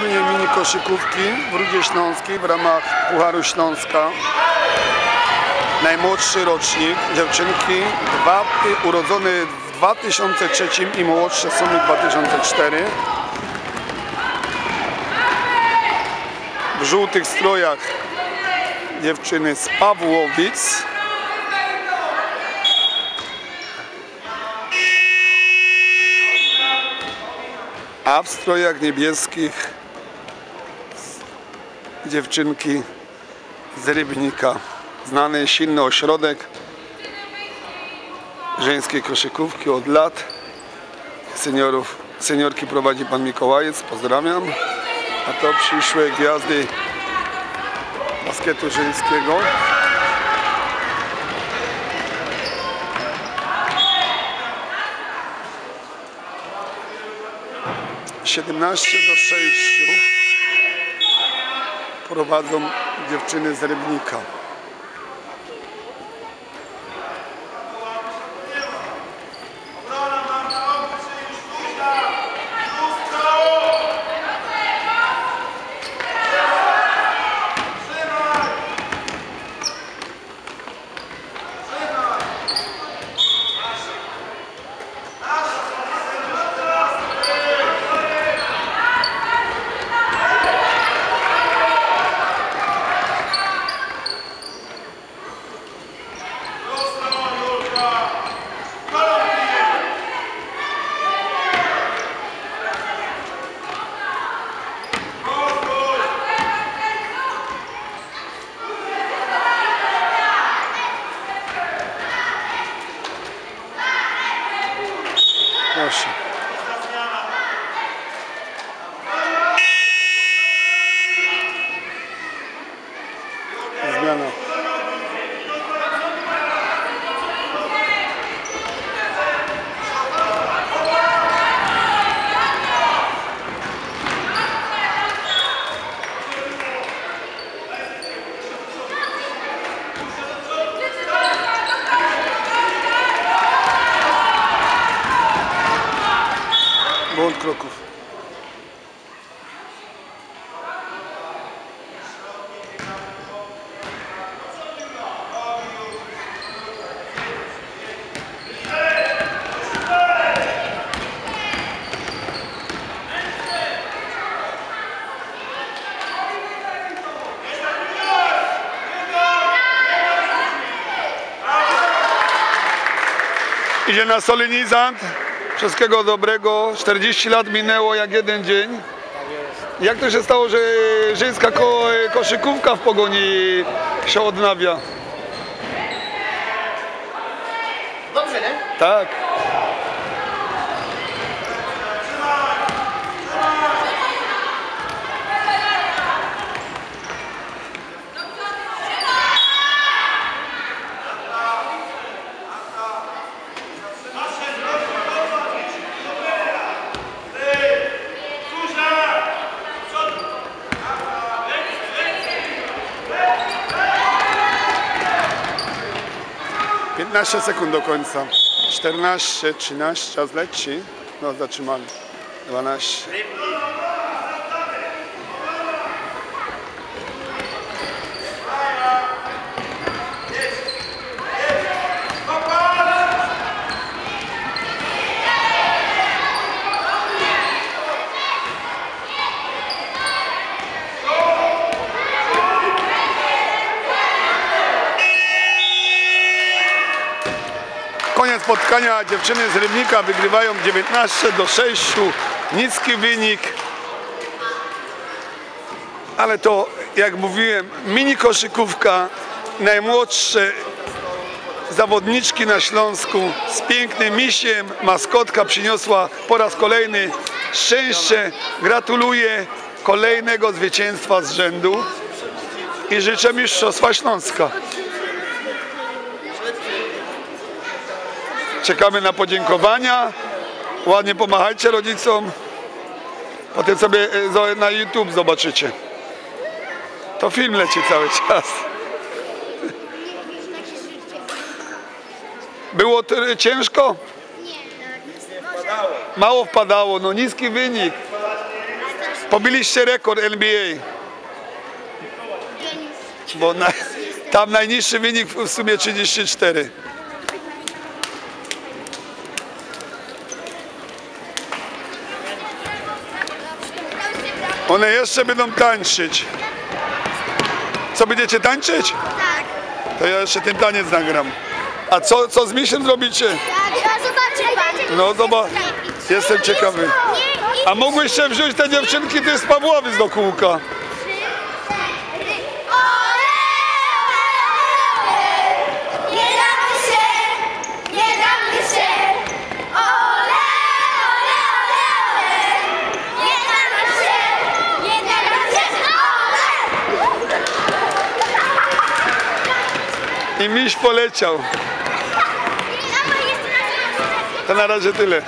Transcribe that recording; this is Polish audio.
turniej mini koszykówki w Rudzie Śląskiej w ramach Pucharu Śląska. Najmłodszy rocznik, dziewczynki dwa, urodzone w 2003 i młodsze są w 2004. W żółtych strojach dziewczyny z Pawłowic. A w strojach niebieskich dziewczynki z Rybnika. Znany, silny ośrodek żeńskiej koszykówki od lat. Seniorów, seniorki prowadzi pan Mikołajec, pozdrawiam. A to przyszłe gwiazdy basketu żeńskiego. Siedemnaście do sześciu prowadzą dziewczyny z Rybnika. Marcy. Błąd kroków. Idzie na solenizant. Wszystkiego dobrego. 40 lat minęło jak jeden dzień. Jak to się stało, że żeńska ko koszykówka w pogoni się odnawia? Dobrze, nie? Tak. Piętnaście sekund do końca. 14, 13, czas leci. No zatrzymali. 12. Koniec spotkania. Dziewczyny z Rybnika wygrywają 19 do 6. Niski wynik. Ale to, jak mówiłem, mini koszykówka. Najmłodsze zawodniczki na Śląsku z pięknym misiem. Maskotka przyniosła po raz kolejny szczęście. Gratuluję kolejnego zwycięstwa z rzędu i życzę Mistrzostwa Śląska. Czekamy na podziękowania. Ładnie pomachajcie rodzicom. Potem sobie e, na YouTube zobaczycie. To film leci cały czas. Było ciężko? Mało wpadało, no niski wynik. Pobiliście rekord NBA. Bo na, tam najniższy wynik w sumie 34. One jeszcze będą tańczyć. Co będziecie tańczyć? Tak, To ja jeszcze ten taniec nagram. A co, co z misiem zrobicie? tak. No zobacz, jestem ciekawy. A mógłbyście wziąć te dziewczynki ty z Pawłowic do kółka? Ole, ole, nie damy się, nie damy się. Ole, ole, ole, ole, nie damy się, nie damy się. Ole. I miś poleciał. To na razie tyle.